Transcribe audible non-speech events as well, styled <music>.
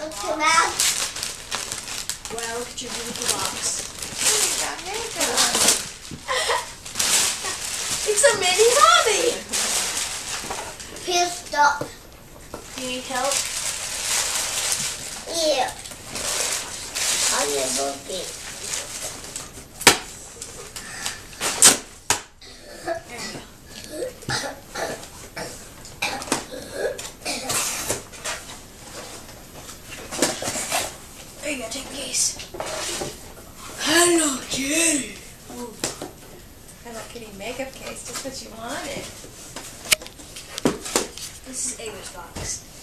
You got a Look box. at that. Wow, look at your beautiful box. There you go. There you go. <laughs> It's a mini hobby. Please stop. Do you need help? Yeah. I'm bookie. There you go, take the case. Hello, Kitty. Hello Kitty makeup case, just what you wanted. This is Ava's box.